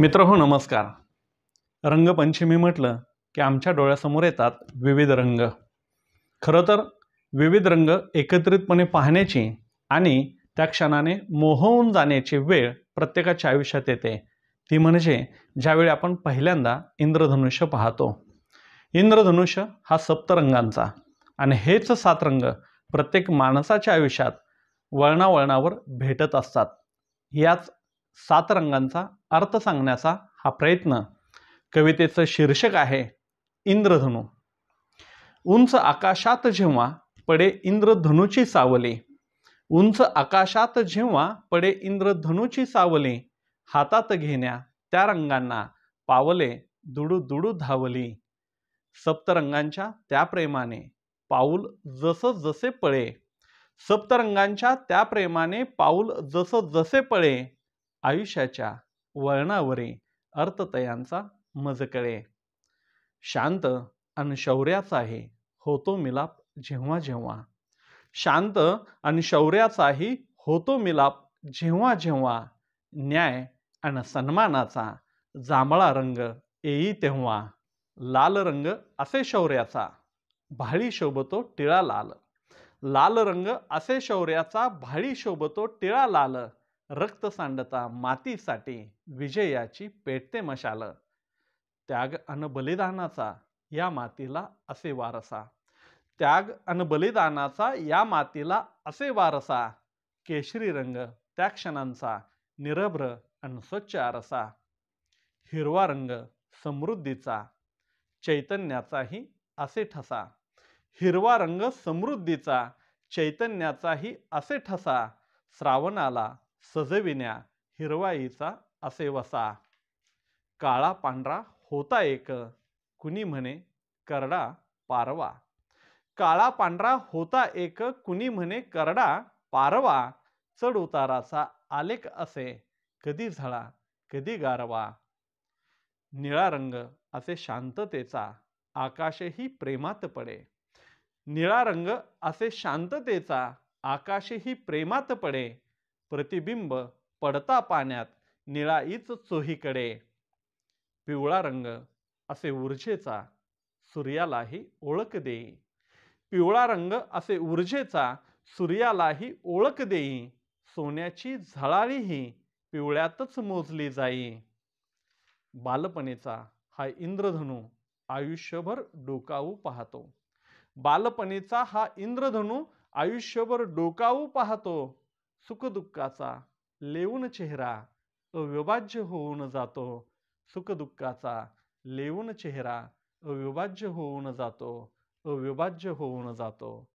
मित्र हो नमस्कार. रंगपंचमी म्हटलं की आमच्या डोळ्यासमोर येतात विविध रंग. खरं तर विविध रंग एकत्रितपणे पाहण्याची आणि त्या क्षणाने मोहवून जाण्याची वेळ प्रत्येकाच्या आयुष्यात येते. ती म्हणजे ज्यावेळी आपण पहिल्यांदा इंद्रधनुष्य पाहतो. इंद्रधनुष्य हा सप्तरंगांचा आणि हेच सात रंग प्रत्येक माणसाच्या आयुष्यात वळणावळणावर भेटत असतात. याच सात रंगांचा अर्थ सांगण्याचा हा प्रयत्न कवितेचं शीर्षक आहे इंद्रधनु. उंच आकाशात जेव्हा पडे इंद्रधनुची सावली उंच आकाशात जेव्हा पडे इंद्रधनुची सावली हातात घेण्या त्या रंगांना पावले दुडू दुडू धावली. सप्तरंगांच्या त्या प्रेमाने पाऊल जसं जसे पळे सप्तरंगांच्या त्या प्रेमाने पाऊल जसं जसे पळे आयुष्याच्या वळणावरे अर्थतयांचा मजकळे. शांत आणि शौर्याचा आहे होतो मिलाप जेव्हा जेव्हा. शांत आणि शौर्याचाही होतो मिलाप जेव्हा जेव्हा. न्याय आणि सन्मानाचा जांभळा रंग येई तेव्हा. लाल रंग असे शौर्याचा भाळी शोभतो टिळा लाल. लाल रंग असे शौर्याचा भाळी शोभतो टिळा लाल. रक्त सांडता मातीसाठी विजयाची पेटते मशाल. त्याग अन बलिदानाचा या मातीला असे वारसा. त्याग अन बलिदानाचा या मातीला असे वारसा. केशरी रंग त्या क्षणांचा निरभ्र अन स्वच्छ आरसा. हिरवा रंग समृद्धीचा चैतन्याचाही असे ठसा. हिरवा रंग समृद्धीचा चैतन्याचाही असे ठसा. श्रावणाला सजविण्या हिरवाईचा असे वसा. काळा पांढरा होता एक. कुणी म्हणे करडा पारवा. काळा पांढरा होता एक. कुणी म्हणे करडा पारवा. चढ उताराचा आलेख असे. कधी झळा कधी गारवा. निळा रंग असे शांततेचा आकाशही प्रेमात पडे. निळा रंग असे शांततेचा आकाशही प्रेमात पडे. प्रतिबिंब पडता पाण्यात निळाईच चोहीकडे. पिवळा रंग असे ऊर्जेचा सूर्यालाही ओळख देई पिवळा रंग असे ऊर्जेचा सूर्यालाही ओळख देई सोन्याची झळाळीही पिवळ्यातच मोजली जाई. बालपणीचा हा इंद्रधनू आयुष्यभर डोकावू पाहतो. बालपणीचा हा इंद्रधनू आयुष्यभर डोकावू पाहतो. सुखदुःखाचा लेऊन चेहरा अविभाज्य होऊन जातो. सुखदुःखाचा लेऊन चेहरा अविभाज्य होऊन जातो. अविभाज्य होऊन जातो.